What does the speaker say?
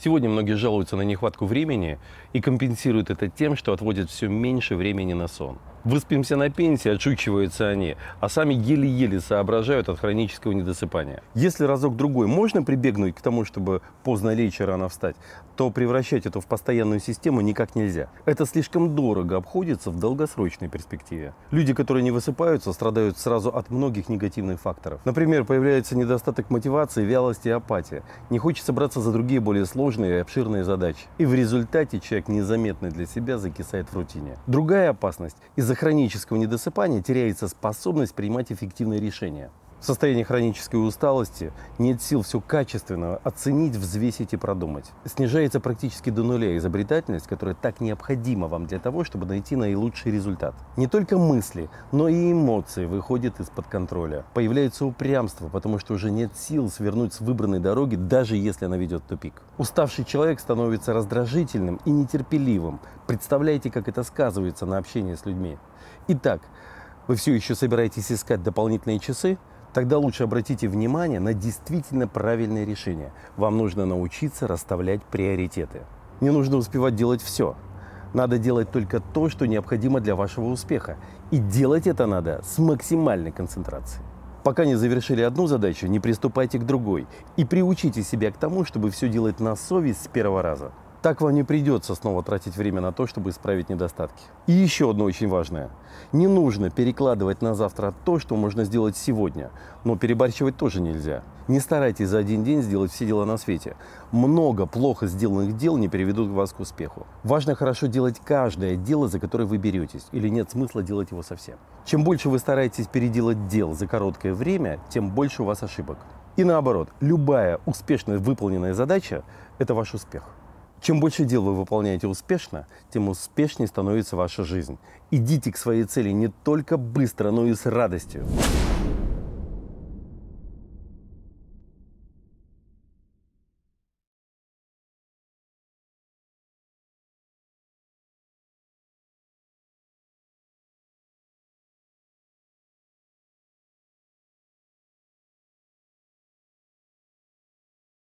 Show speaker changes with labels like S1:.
S1: Сегодня многие жалуются на нехватку времени и компенсируют это тем, что отводят все меньше времени на сон. Выспимся на пенсии, отшучиваются они, а сами еле-еле соображают от хронического недосыпания. Если разок-другой можно прибегнуть к тому, чтобы поздно лечь и рано встать, то превращать это в постоянную систему никак нельзя. Это слишком дорого обходится в долгосрочной перспективе. Люди, которые не высыпаются, страдают сразу от многих негативных факторов. Например, появляется недостаток мотивации, вялость и апатия. Не хочется браться за другие более сложные и обширные задачи. И в результате человек незаметно для себя закисает в рутине. Другая опасность – из-за хронического недосыпания теряется способность принимать эффективные решения. В состоянии хронической усталости нет сил все качественно оценить, взвесить и продумать. Снижается практически до нуля изобретательность, которая так необходима вам для того, чтобы найти наилучший результат. Не только мысли, но и эмоции выходят из-под контроля. Появляется упрямство, потому что уже нет сил свернуть с выбранной дороги, даже если она ведет в тупик. Уставший человек становится раздражительным и нетерпеливым. Представляете, как это сказывается на общении с людьми. Итак, вы все еще собираетесь искать дополнительные часы? Тогда лучше обратите внимание на действительно правильное решение. Вам нужно научиться расставлять приоритеты. Не нужно успевать делать все. Надо делать только то, что необходимо для вашего успеха. И делать это надо с максимальной концентрацией. Пока не завершили одну задачу, не приступайте к другой. И приучите себя к тому, чтобы все делать на совесть с первого раза. Так вам не придется снова тратить время на то, чтобы исправить недостатки. И еще одно очень важное. Не нужно перекладывать на завтра то, что можно сделать сегодня. Но перебарщивать тоже нельзя. Не старайтесь за один день сделать все дела на свете. Много плохо сделанных дел не приведут вас к успеху. Важно хорошо делать каждое дело, за которое вы беретесь, или нет смысла делать его совсем. Чем больше вы стараетесь переделать дел за короткое время, тем больше у вас ошибок. И наоборот, любая успешно выполненная задача – это ваш успех. Чем больше дел вы выполняете успешно, тем успешнее становится ваша жизнь. Идите к своей цели не только быстро, но и с радостью.